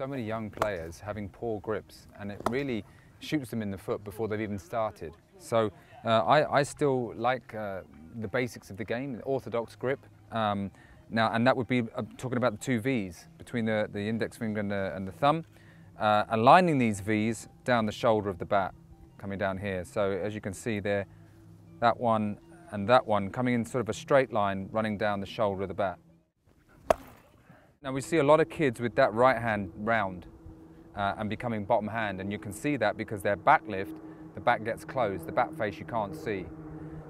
so many young players having poor grips and it really shoots them in the foot before they've even started. So uh, I, I, still like uh, the basics of the game, the orthodox grip. Um, now, and that would be uh, talking about the two V's between the, the index finger and the, and the thumb, uh, aligning these V's down the shoulder of the bat, coming down here. So as you can see there, that one and that one coming in sort of a straight line running down the shoulder of the bat. Now we see a lot of kids with that right hand round uh, and becoming bottom hand and you can see that because their back lift, the back gets closed, the back face you can't see.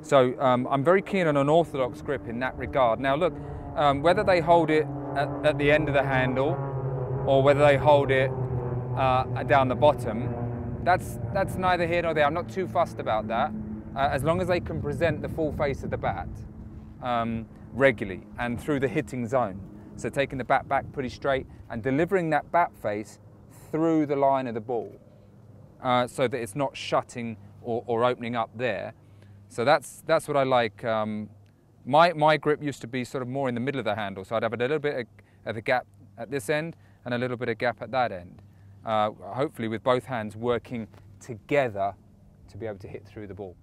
So um, I'm very keen on an orthodox grip in that regard. Now look, um, whether they hold it at, at, the end of the handle or whether they hold it uh, down the bottom, that's, that's neither here nor there. I'm not too fussed about that, uh, as long as they can present the full face of the bat um, regularly and through the hitting zone. So taking the bat back pretty straight and delivering that bat face through the line of the ball uh, so that it's not shutting or, or, opening up there. So that's, that's what I like. Um, my, my grip used to be sort of more in the middle of the handle, so I'd have a little bit of a gap at this end and a little bit of gap at that end. Uh, hopefully with both hands working together to be able to hit through the ball.